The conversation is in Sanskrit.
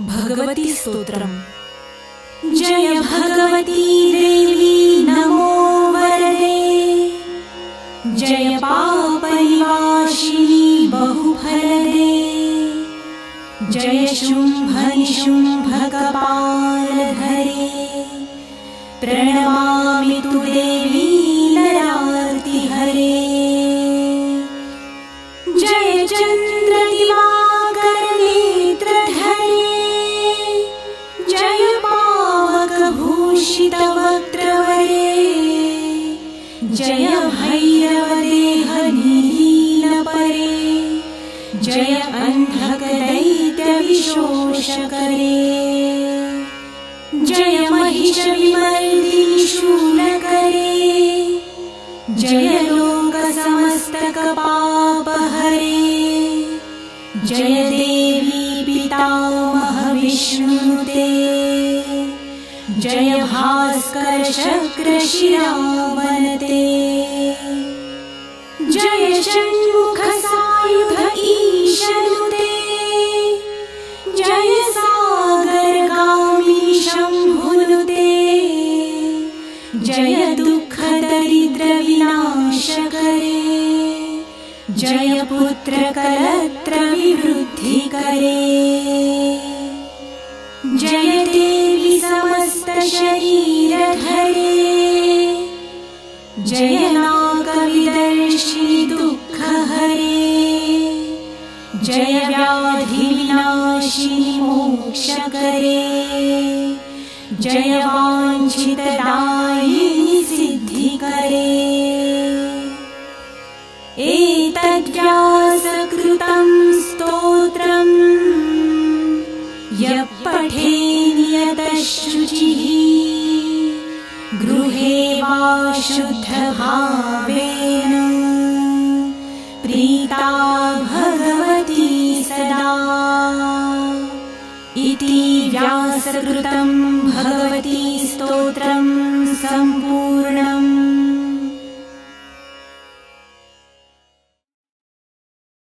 भगवती स्तोत्रम्। जय भगवती देवी नमो वरदे। जय पापनिवासिनी बहुफलदे। जय शुम्भनिशुम्भकपालधरे प्रणमामि तु देवी नरार्तिहरे। जय चन्द्रदिवाकरनेत्रधरे जय भैरवदेहनिलीनपरे जय अन्धकदैत्यविशोषकरे। जय महिषविमर्दिनि शूलकरे जय लोकसमस्तकपापहरे जय देवी पितामहविष्णुते जय भास्कर शक्रशिरावनते जय षण्मुखसायुध ईशनुते। जय सागरगामी शम्भुनुते। जय दुःखदरिद्रविनाशकरे जय पुत्रकलत्रविवृद्धिकरे जय देवि समस्तशरीरधरे जय दुःखहरे। जय व्याधिविनाशिनि मोक्षकरे। जय वाञ्छितदायिनि सिद्धिकरे। एतद्व्यासकृतं स्तोत्रम्। यः पठे नियतशुचिः गृहे वा शुद्धभावेन। प्रीता भगवती सदा। इति व्यासकृतं भगवती स्तोत्र